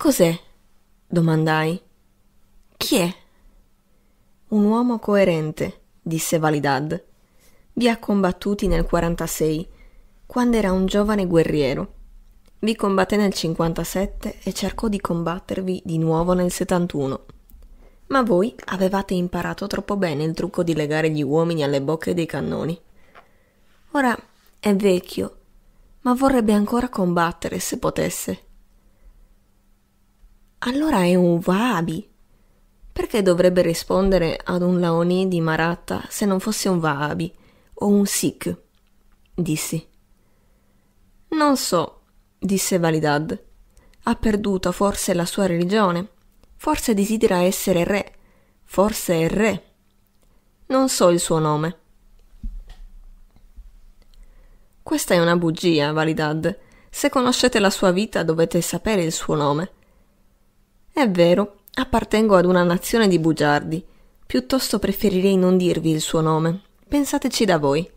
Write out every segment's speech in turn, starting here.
Cos'è? domandai. Chi è? Un uomo coerente, disse Validad. Vi ha combattuti nel 46, quando era un giovane guerriero. Vi combatté nel 57 e cercò di combattervi di nuovo nel 71. Ma voi avevate imparato troppo bene il trucco di legare gli uomini alle bocche dei cannoni. Ora è vecchio, ma vorrebbe ancora combattere se potesse. Allora è un Wahabi. Perché dovrebbe rispondere ad un Laoni di Maratta se non fosse un Wahabi o un Sikh? dissi. Non so, disse Validad. Ha perduto forse la sua religione, forse desidera essere re, forse è re. Non so il suo nome. Questa è una bugia, Validad. Se conoscete la sua vita dovete sapere il suo nome. È vero, appartengo ad una nazione di bugiardi. Piuttosto preferirei non dirvi il suo nome. Pensateci da voi.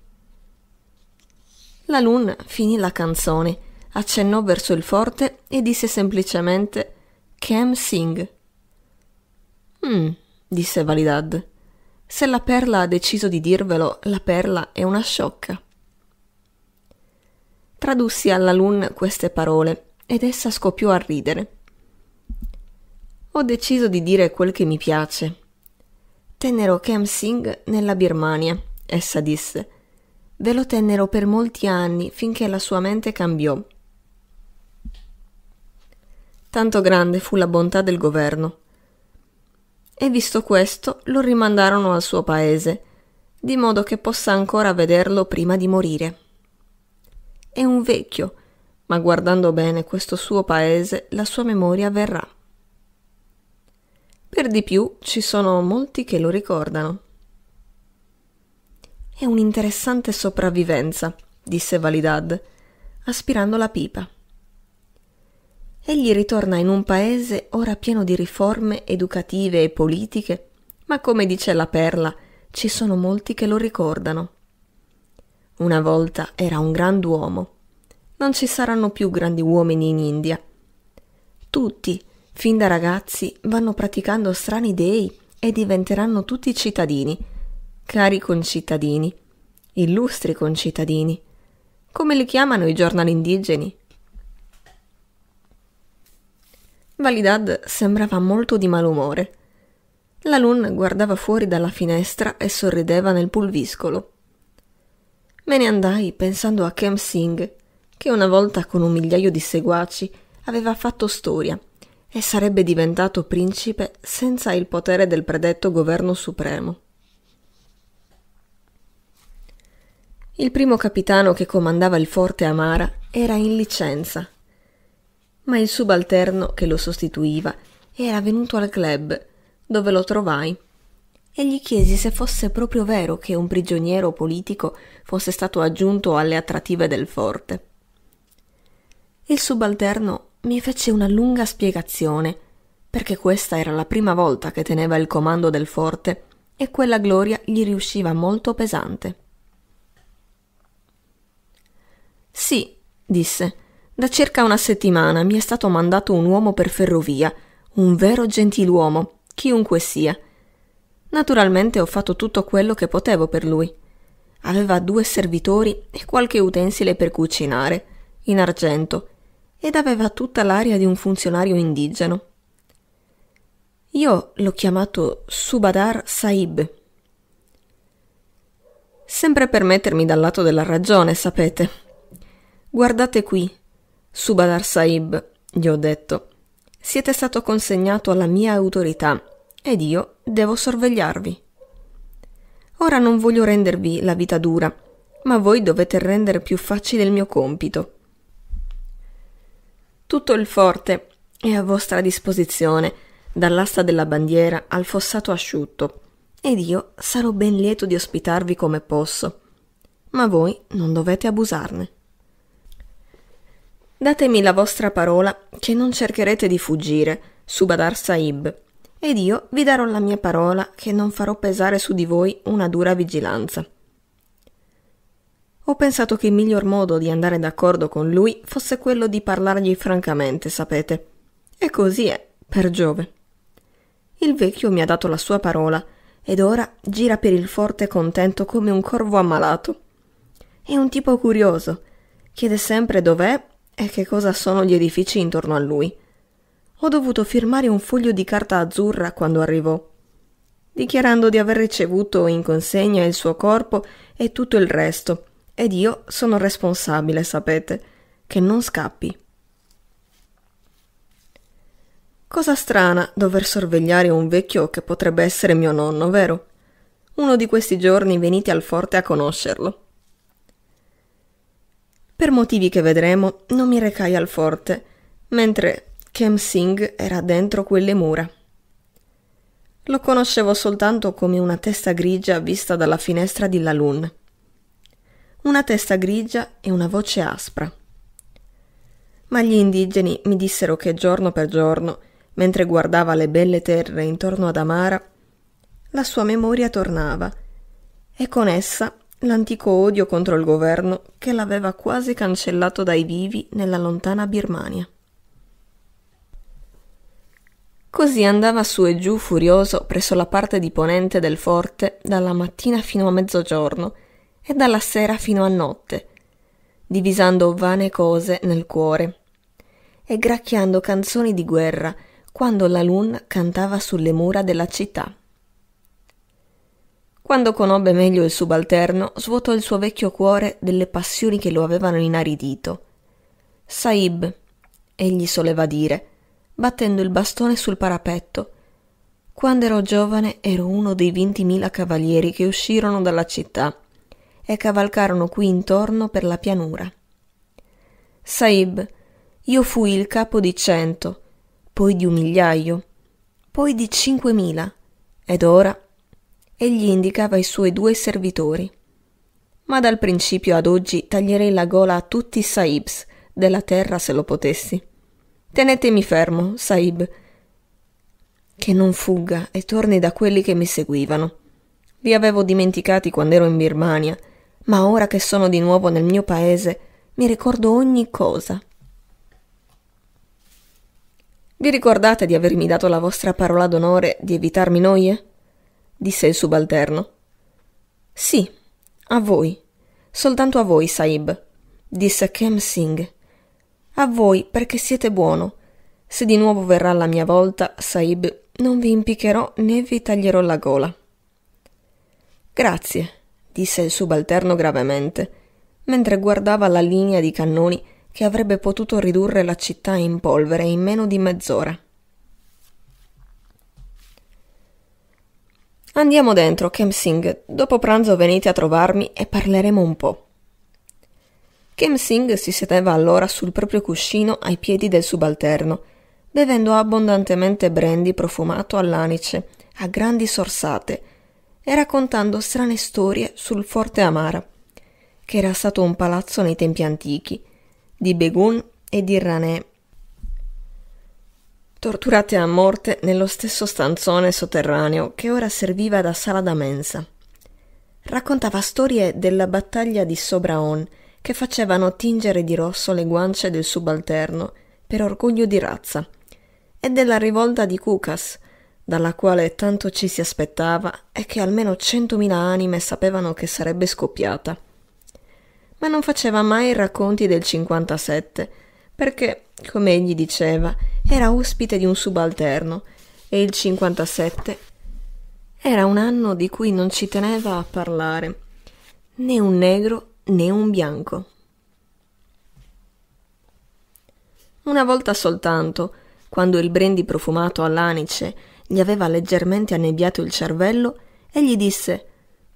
La Lun finì la canzone, accennò verso il forte e disse semplicemente Kem Sing. Hmm, disse Validad. Se la perla ha deciso di dirvelo, la perla è una sciocca. Tradussi alla Lun queste parole ed essa scoppiò a ridere. Ho deciso di dire quel che mi piace. Tennero Kem Singh nella Birmania, essa disse. Ve lo tennero per molti anni finché la sua mente cambiò. Tanto grande fu la bontà del governo. E visto questo, lo rimandarono al suo paese, di modo che possa ancora vederlo prima di morire. È un vecchio, ma guardando bene questo suo paese la sua memoria verrà. Per di più ci sono molti che lo ricordano. È un'interessante sopravvivenza, disse Validad, aspirando la pipa. Egli ritorna in un paese ora pieno di riforme educative e politiche, ma come dice la perla, ci sono molti che lo ricordano. Una volta era un grand'uomo. Non ci saranno più grandi uomini in India. Tutti, fin da ragazzi, vanno praticando strani dei e diventeranno tutti cittadini, cari concittadini, illustri concittadini. Come li chiamano i giornali indigeni? Validad sembrava molto di malumore. La Lun guardava fuori dalla finestra e sorrideva nel pulviscolo. Me ne andai pensando a Kem Singh, che una volta con un migliaio di seguaci aveva fatto storia e sarebbe diventato principe senza il potere del predetto governo supremo. Il primo capitano che comandava il forte Amara era in licenza, ma il subalterno che lo sostituiva era venuto al club, dove lo trovai e gli chiesi se fosse proprio vero che un prigioniero politico fosse stato aggiunto alle attrattive del forte. Il subalterno mi fece una lunga spiegazione, perché questa era la prima volta che teneva il comando del forte e quella gloria gli riusciva molto pesante. Sì, disse, da circa una settimana mi è stato mandato un uomo per ferrovia, un vero gentiluomo, chiunque sia, Naturalmente ho fatto tutto quello che potevo per lui. Aveva due servitori e qualche utensile per cucinare, in argento, ed aveva tutta l'aria di un funzionario indigeno. Io l'ho chiamato Subadar Saib. Sempre per mettermi dal lato della ragione, sapete. Guardate qui, Subadar Saib, gli ho detto. Siete stato consegnato alla mia autorità ed io devo sorvegliarvi. Ora non voglio rendervi la vita dura, ma voi dovete rendere più facile il mio compito. Tutto il forte è a vostra disposizione, dall'asta della bandiera al fossato asciutto, ed io sarò ben lieto di ospitarvi come posso. Ma voi non dovete abusarne. Datemi la vostra parola che non cercherete di fuggire, Subadar Saib, ed io vi darò la mia parola che non farò pesare su di voi una dura vigilanza. Ho pensato che il miglior modo di andare d'accordo con lui fosse quello di parlargli francamente, sapete. E così è, per Giove. Il vecchio mi ha dato la sua parola ed ora gira per il forte contento come un corvo ammalato. È un tipo curioso, chiede sempre dov'è e che cosa sono gli edifici intorno a lui. Ho dovuto firmare un foglio di carta azzurra quando arrivò, dichiarando di aver ricevuto in consegna il suo corpo e tutto il resto, ed io sono responsabile, sapete, che non scappi. Cosa strana dover sorvegliare un vecchio che potrebbe essere mio nonno, vero? Uno di questi giorni venite al forte a conoscerlo. Per motivi che vedremo, non mi recai al forte, mentre Kem Singh era dentro quelle mura. Lo conoscevo soltanto come una testa grigia vista dalla finestra di Lalun. Una testa grigia e una voce aspra. Ma gli indigeni mi dissero che giorno per giorno mentre guardava le belle terre intorno ad Amara, la sua memoria tornava e con essa l'antico odio contro il governo che l'aveva quasi cancellato dai vivi nella lontana Birmania. Così andava su e giù furioso presso la parte di ponente del forte dalla mattina fino a mezzogiorno e dalla sera fino a notte, divisando vane cose nel cuore e gracchiando canzoni di guerra quando la luna cantava sulle mura della città. Quando conobbe meglio il subalterno, svuotò il suo vecchio cuore delle passioni che lo avevano inaridito. Saib, egli soleva dire, battendo il bastone sul parapetto. Quando ero giovane ero uno dei ventimila cavalieri che uscirono dalla città e cavalcarono qui intorno per la pianura. Saib, io fui il capo di cento, poi di un migliaio, poi di cinquemila, ed ora egli indicava i suoi due servitori. Ma dal principio ad oggi taglierei la gola a tutti i saibs della terra se lo potessi. Tenetemi fermo, saib, che non fugga e torni da quelli che mi seguivano. Li avevo dimenticati quando ero in Birmania, ma ora che sono di nuovo nel mio paese mi ricordo ogni cosa. Vi ricordate di avermi dato la vostra parola d'onore di evitarmi noie? disse il subalterno. Sì, a voi, soltanto a voi, Saib, disse Kem Singh. A voi perché siete buono. Se di nuovo verrà la mia volta, Saib, non vi impiccherò né vi taglierò la gola. Grazie, disse il subalterno gravemente, mentre guardava la linea di cannoni che avrebbe potuto ridurre la città in polvere in meno di mezz'ora. Andiamo dentro, Kemsing. Dopo pranzo venite a trovarmi e parleremo un po'. Kemsing si sedeva allora sul proprio cuscino ai piedi del subalterno, bevendo abbondantemente brandy profumato all'anice, a grandi sorsate, e raccontando strane storie sul Forte Amara, che era stato un palazzo nei tempi antichi, di Begun e di Ranè, torturate a morte nello stesso stanzone sotterraneo che ora serviva da sala da mensa. Raccontava storie della battaglia di Sobraon che facevano tingere di rosso le guance del subalterno per orgoglio di razza e della rivolta di Kukas, dalla quale tanto ci si aspettava e che almeno centomila anime sapevano che sarebbe scoppiata ma non faceva mai racconti del 57, perché, come egli diceva, era ospite di un subalterno e il 57 era un anno di cui non ci teneva a parlare, né un negro né un bianco. Una volta soltanto, quando il brandy profumato all'anice gli aveva leggermente annebbiato il cervello, egli disse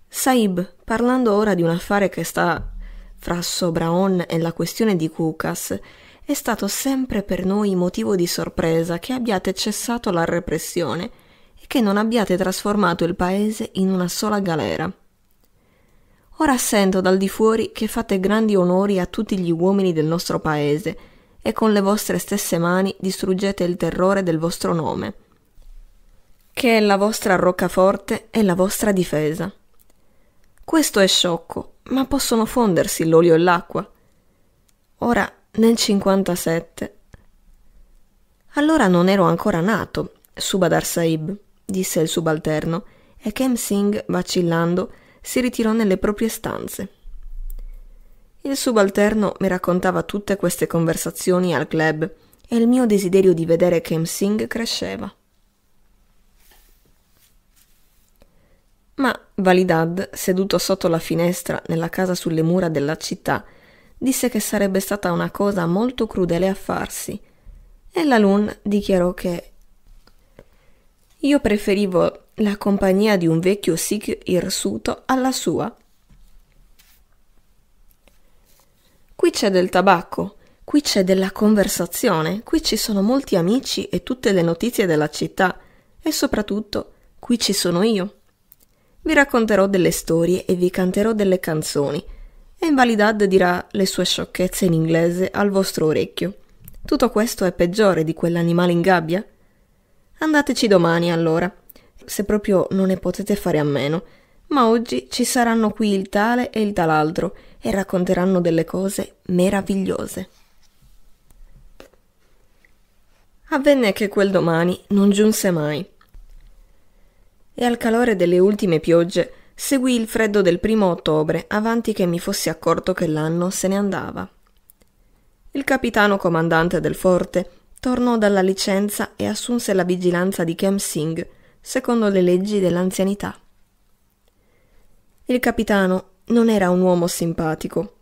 Saib, parlando ora di un affare che sta fra Sobraon e la questione di Kukas è stato sempre per noi motivo di sorpresa che abbiate cessato la repressione e che non abbiate trasformato il paese in una sola galera. Ora sento dal di fuori che fate grandi onori a tutti gli uomini del nostro paese e con le vostre stesse mani distruggete il terrore del vostro nome, che è la vostra roccaforte e la vostra difesa. Questo è sciocco, ma possono fondersi l'olio e l'acqua. Ora, nel 57. Allora non ero ancora nato, Subadar Saib, disse il subalterno, e Kem Singh, vacillando, si ritirò nelle proprie stanze. Il subalterno mi raccontava tutte queste conversazioni al club e il mio desiderio di vedere Kem Singh cresceva. Ma Validad, seduto sotto la finestra nella casa sulle mura della città, disse che sarebbe stata una cosa molto crudele a farsi, e la Lun dichiarò che io preferivo la compagnia di un vecchio Sikh irsuto alla sua. Qui c'è del tabacco, qui c'è della conversazione, qui ci sono molti amici e tutte le notizie della città e soprattutto qui ci sono io. Vi racconterò delle storie e vi canterò delle canzoni e Invalidad dirà le sue sciocchezze in inglese al vostro orecchio. Tutto questo è peggiore di quell'animale in gabbia? Andateci domani allora, se proprio non ne potete fare a meno ma oggi ci saranno qui il tale e il tal'altro e racconteranno delle cose meravigliose. Avvenne che quel domani non giunse mai. E al calore delle ultime piogge seguì il freddo del primo ottobre avanti che mi fossi accorto che l'anno se ne andava. Il capitano comandante del forte tornò dalla licenza e assunse la vigilanza di Kem Singh secondo le leggi dell'anzianità. Il capitano non era un uomo simpatico.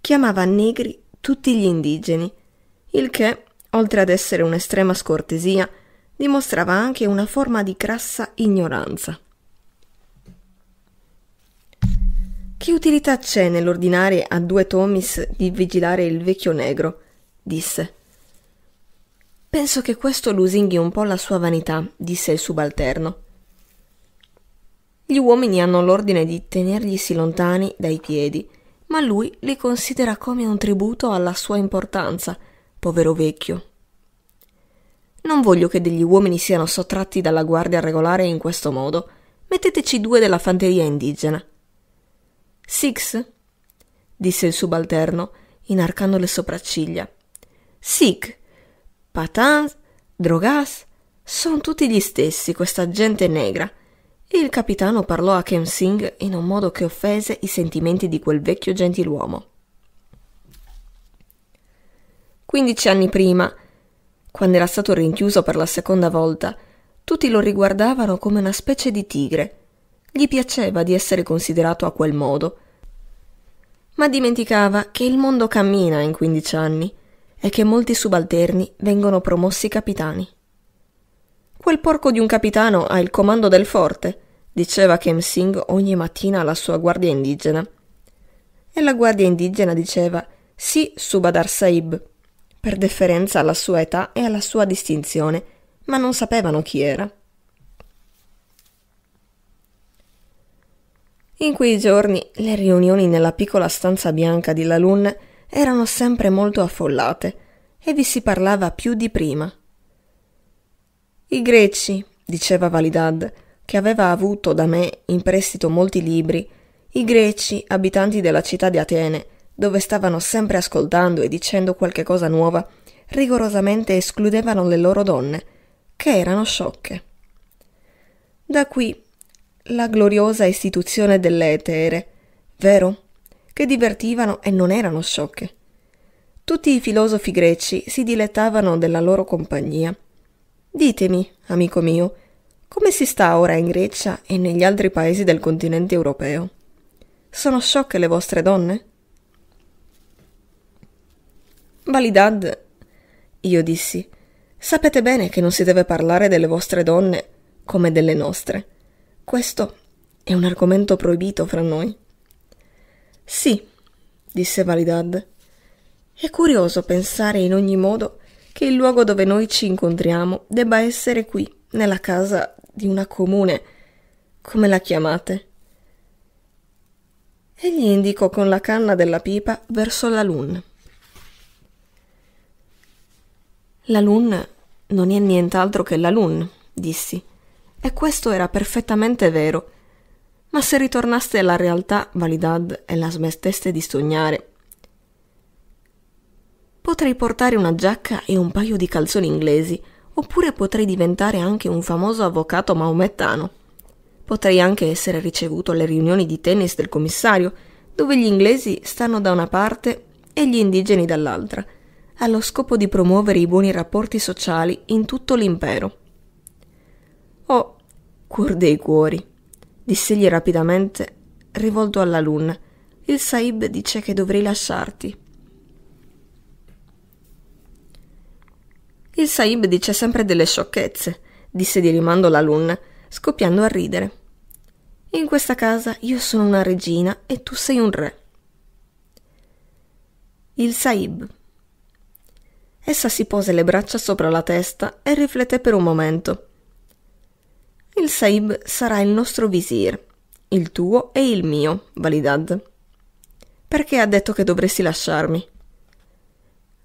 Chiamava negri tutti gli indigeni, il che, oltre ad essere un'estrema scortesia, dimostrava anche una forma di crassa ignoranza. Che utilità c'è nell'ordinare a due Tomis di vigilare il vecchio negro? disse. Penso che questo lusinghi un po' la sua vanità, disse il subalterno. Gli uomini hanno l'ordine di tenerglisi lontani dai piedi, ma lui li considera come un tributo alla sua importanza, povero vecchio. Non voglio che degli uomini siano sottratti dalla guardia regolare in questo modo. Metteteci due della fanteria indigena. Six? disse il subalterno, inarcando le sopracciglia. Sikh, Patans, Drogas, sono tutti gli stessi, questa gente negra. Il capitano parlò a Kem Singh in un modo che offese i sentimenti di quel vecchio gentiluomo. Quindici anni prima, quando era stato rinchiuso per la seconda volta, tutti lo riguardavano come una specie di tigre. Gli piaceva di essere considerato a quel modo. Ma dimenticava che il mondo cammina in quindici anni e che molti subalterni vengono promossi capitani. Quel porco di un capitano ha il comando del forte, diceva Kem Singh ogni mattina alla sua guardia indigena. E la guardia indigena diceva sì, Subadar Saib, per deferenza alla sua età e alla sua distinzione, ma non sapevano chi era. In quei giorni le riunioni nella piccola stanza bianca di Lalun erano sempre molto affollate e vi si parlava più di prima. I greci, diceva Validad, che aveva avuto da me in prestito molti libri, i greci, abitanti della città di Atene, dove stavano sempre ascoltando e dicendo qualche cosa nuova, rigorosamente escludevano le loro donne, che erano sciocche. Da qui la gloriosa istituzione delle etere, vero? Che divertivano e non erano sciocche. Tutti i filosofi greci si dilettavano della loro compagnia Ditemi, amico mio, come si sta ora in Grecia e negli altri paesi del continente europeo? Sono sciocche le vostre donne? Validad, io dissi, sapete bene che non si deve parlare delle vostre donne come delle nostre. Questo è un argomento proibito fra noi. Sì, disse Validad. È curioso pensare in ogni modo che il luogo dove noi ci incontriamo debba essere qui, nella casa di una comune. Come la chiamate? Egli indicò con la canna della pipa verso la lun. La lun non è nient'altro che la lun, dissi. E questo era perfettamente vero. Ma se ritornaste alla realtà, Validad, e la smetteste di sognare, Potrei portare una giacca e un paio di calzoni inglesi, oppure potrei diventare anche un famoso avvocato maomettano. Potrei anche essere ricevuto alle riunioni di tennis del commissario, dove gli inglesi stanno da una parte e gli indigeni dall'altra, allo scopo di promuovere i buoni rapporti sociali in tutto l'impero. Oh, cuor dei cuori, diss'egli rapidamente, rivolto alla luna, il Saib dice che dovrei lasciarti. Il Saib dice sempre delle sciocchezze, disse di rimando la luna, scoppiando a ridere. In questa casa io sono una regina e tu sei un re. Il Saib. Essa si pose le braccia sopra la testa e rifletté per un momento. Il Saib sarà il nostro visir, il tuo e il mio, Validad. Perché ha detto che dovresti lasciarmi?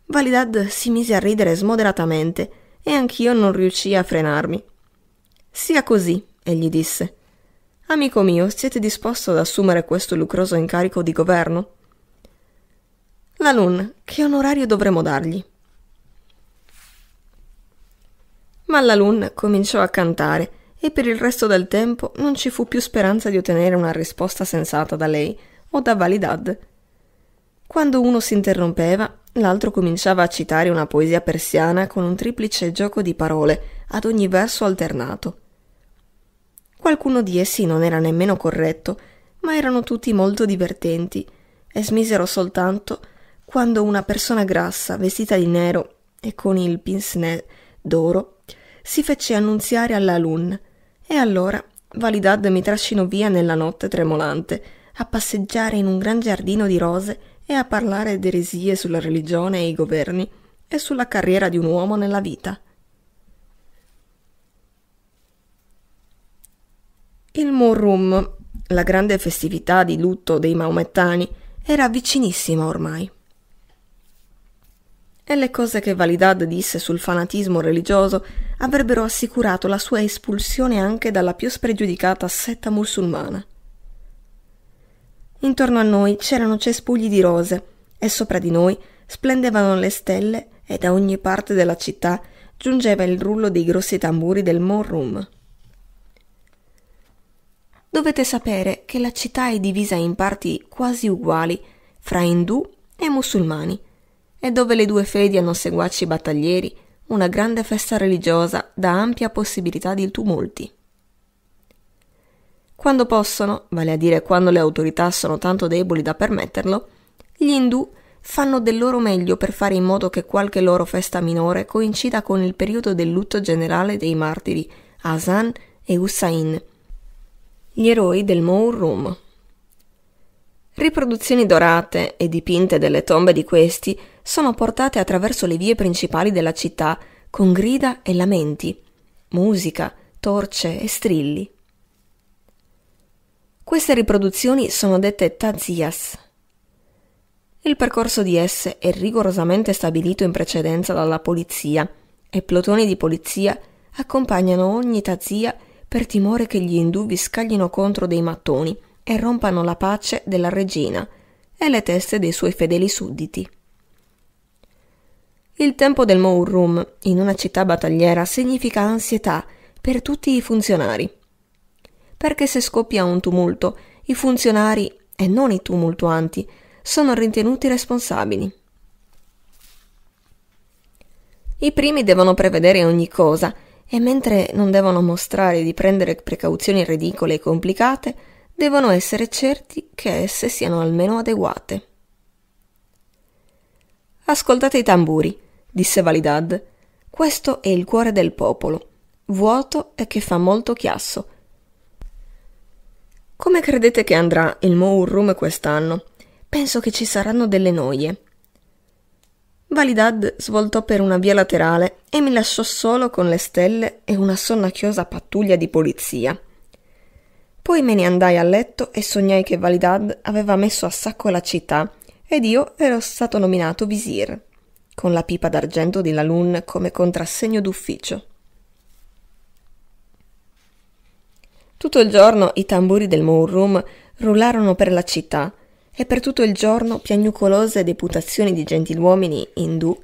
Validad si mise a ridere smoderatamente e anch'io non riuscii a frenarmi. Sia così, egli disse. Amico mio, siete disposto ad assumere questo lucroso incarico di governo? La Lun, che onorario dovremo dargli? Ma la Lun cominciò a cantare e per il resto del tempo non ci fu più speranza di ottenere una risposta sensata da lei o da Validad. Quando uno si interrompeva, l'altro cominciava a citare una poesia persiana con un triplice gioco di parole ad ogni verso alternato. Qualcuno di essi non era nemmeno corretto, ma erano tutti molto divertenti, e smisero soltanto quando una persona grassa, vestita di nero e con il pince d'oro, si fece annunziare alla luna, e allora Validad mi trascinò via nella notte tremolante, a passeggiare in un gran giardino di rose e a parlare d'eresie sulla religione e i governi e sulla carriera di un uomo nella vita. Il Murrum, la grande festività di lutto dei maomettani, era vicinissima ormai e le cose che Validad disse sul fanatismo religioso avrebbero assicurato la sua espulsione anche dalla più spregiudicata setta musulmana. Intorno a noi c'erano cespugli di rose e sopra di noi splendevano le stelle e da ogni parte della città giungeva il rullo dei grossi tamburi del Morrum. Dovete sapere che la città è divisa in parti quasi uguali fra indù e musulmani e dove le due fedi hanno seguaci battaglieri, una grande festa religiosa dà ampia possibilità di tumulti. Quando possono, vale a dire quando le autorità sono tanto deboli da permetterlo, gli indù fanno del loro meglio per fare in modo che qualche loro festa minore coincida con il periodo del lutto generale dei martiri Hasan e Hussain, gli eroi del Mourrum. Riproduzioni dorate e dipinte delle tombe di questi sono portate attraverso le vie principali della città con grida e lamenti, musica, torce e strilli. Queste riproduzioni sono dette tazias. Il percorso di esse è rigorosamente stabilito in precedenza dalla polizia e plotoni di polizia accompagnano ogni tazia per timore che gli indù vi scaglino contro dei mattoni e rompano la pace della regina e le teste dei suoi fedeli sudditi. Il tempo del Mourrum in una città battagliera significa ansietà per tutti i funzionari. Perché se scoppia un tumulto, i funzionari, e non i tumultuanti, sono ritenuti responsabili. I primi devono prevedere ogni cosa e mentre non devono mostrare di prendere precauzioni ridicole e complicate, devono essere certi che esse siano almeno adeguate. Ascoltate i tamburi, disse Validad. Questo è il cuore del popolo, vuoto e che fa molto chiasso. Come credete che andrà il Mourrum quest'anno? Penso che ci saranno delle noie. Validad svoltò per una via laterale e mi lasciò solo con le stelle e una sonnacchiosa pattuglia di polizia. Poi me ne andai a letto e sognai che Validad aveva messo a sacco la città ed io ero stato nominato visir, con la pipa d'argento di Lalun come contrassegno d'ufficio. Tutto il giorno i tamburi del Mourrum rullarono per la città e per tutto il giorno piagnucolose deputazioni di gentiluomini indù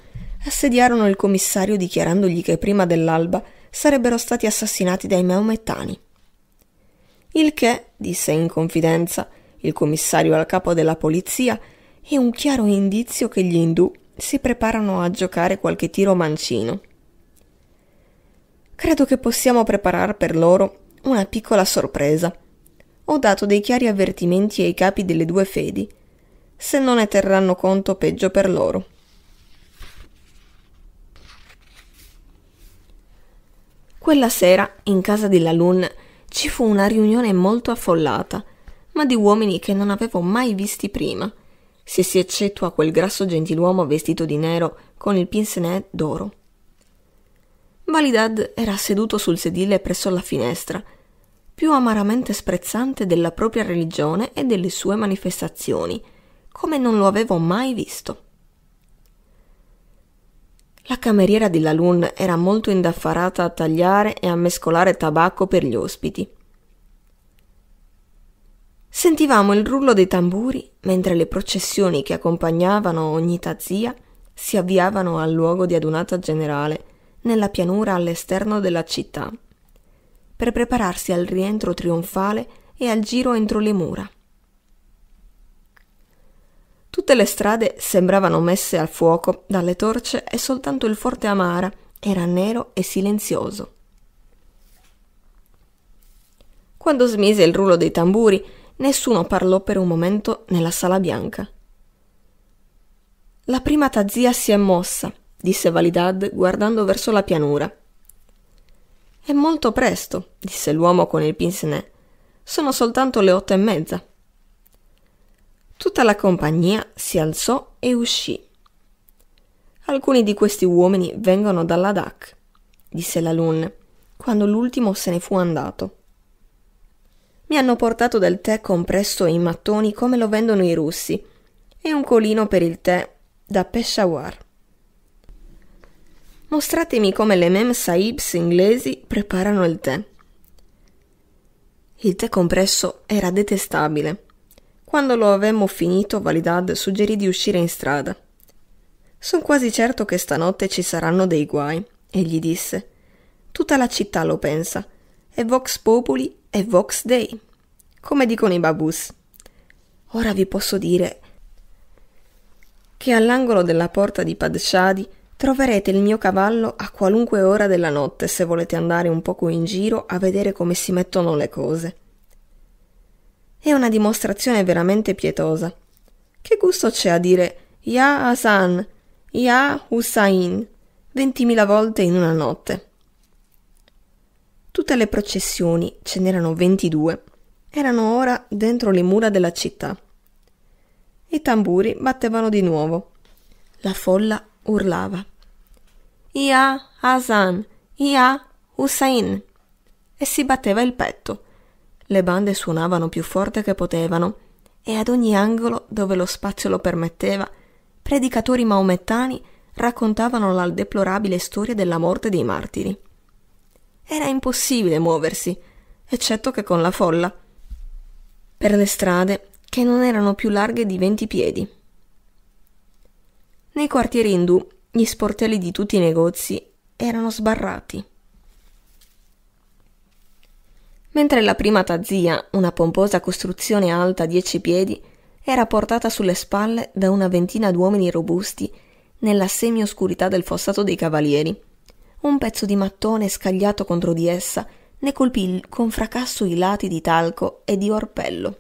assediarono il commissario dichiarandogli che prima dell'alba sarebbero stati assassinati dai maomettani. Il che, disse in confidenza il commissario al capo della polizia, è un chiaro indizio che gli indù si preparano a giocare qualche tiro mancino. Credo che possiamo preparare per loro una piccola sorpresa. Ho dato dei chiari avvertimenti ai capi delle due fedi. Se non ne terranno conto, peggio per loro. Quella sera, in casa di Lalun, ci fu una riunione molto affollata, ma di uomini che non avevo mai visti prima, se si eccettua quel grasso gentiluomo vestito di nero con il pincenez d'oro. Validad era seduto sul sedile presso la finestra, più amaramente sprezzante della propria religione e delle sue manifestazioni, come non lo avevo mai visto. La cameriera di Lalun era molto indaffarata a tagliare e a mescolare tabacco per gli ospiti. Sentivamo il rullo dei tamburi mentre le processioni che accompagnavano ogni tazzia si avviavano al luogo di adunata generale, nella pianura all'esterno della città, per prepararsi al rientro trionfale e al giro entro le mura. Tutte le strade sembravano messe al fuoco dalle torce e soltanto il forte Amara era nero e silenzioso. Quando smise il rullo dei tamburi, nessuno parlò per un momento nella sala bianca. La prima tazia si è mossa, disse Validad guardando verso la pianura. È molto presto, disse l'uomo con il pincenez. Sono soltanto le otto e mezza. Tutta la compagnia si alzò e uscì. Alcuni di questi uomini vengono dalla DAC, disse la Lune, quando l'ultimo se ne fu andato. Mi hanno portato del tè compresso in mattoni come lo vendono i russi e un colino per il tè da Peshawar. Mostratemi come le mem saibs inglesi preparano il tè. Il tè compresso era detestabile quando lo avemmo finito, Validad suggerì di uscire in strada. Sono quasi certo che stanotte ci saranno dei guai, egli disse. Tutta la città lo pensa. È Vox Populi e Vox Dei, come dicono i babus. Ora vi posso dire che all'angolo della porta di Padshadi troverete il mio cavallo a qualunque ora della notte se volete andare un poco in giro a vedere come si mettono le cose. È una dimostrazione veramente pietosa. Che gusto c'è a dire Ya Hasan, Ya Hussain ventimila volte in una notte? Tutte le processioni, ce n'erano ventidue, erano ora dentro le mura della città. I tamburi battevano di nuovo. La folla urlava. Ya Hasan, Ya Hussain e si batteva il petto le bande suonavano più forte che potevano e ad ogni angolo dove lo spazio lo permetteva, predicatori maomettani raccontavano la deplorabile storia della morte dei martiri. Era impossibile muoversi, eccetto che con la folla, per le strade che non erano più larghe di venti piedi. Nei quartieri indù gli sportelli di tutti i negozi erano sbarrati. mentre la prima tazzia, una pomposa costruzione alta dieci piedi, era portata sulle spalle da una ventina d'uomini robusti nella semioscurità del fossato dei cavalieri. Un pezzo di mattone scagliato contro di essa ne colpì con fracasso i lati di talco e di orpello.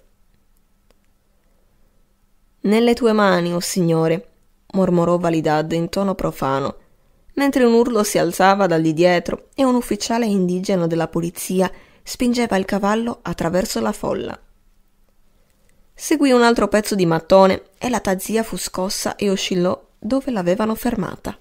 Nelle tue mani, o oh signore, mormorò Validad in tono profano, mentre un urlo si alzava dal di dietro e un ufficiale indigeno della polizia spingeva il cavallo attraverso la folla. Seguì un altro pezzo di mattone e la tazzia fu scossa e oscillò dove l'avevano fermata.